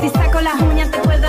Si saco las uñas te puedo